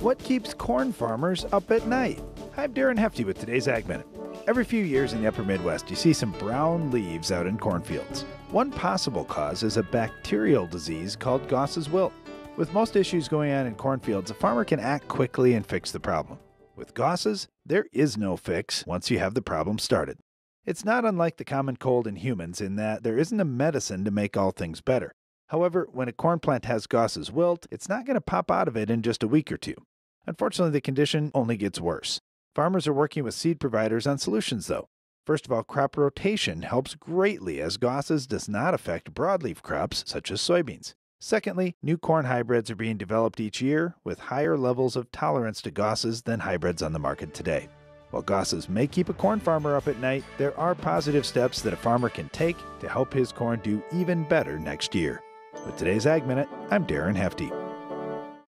What keeps corn farmers up at night? I'm Darren Hefty with today's Ag Minute. Every few years in the upper Midwest, you see some brown leaves out in cornfields. One possible cause is a bacterial disease called Goss's wilt. With most issues going on in cornfields, a farmer can act quickly and fix the problem. With Goss's, there is no fix once you have the problem started. It's not unlike the common cold in humans in that there isn't a medicine to make all things better. However, when a corn plant has Goss's wilt, it's not going to pop out of it in just a week or two. Unfortunately, the condition only gets worse. Farmers are working with seed providers on solutions, though. First of all, crop rotation helps greatly as Goss's does not affect broadleaf crops such as soybeans. Secondly, new corn hybrids are being developed each year with higher levels of tolerance to Goss's than hybrids on the market today. While Goss's may keep a corn farmer up at night, there are positive steps that a farmer can take to help his corn do even better next year. With today's Ag Minute, I'm Darren Hefty.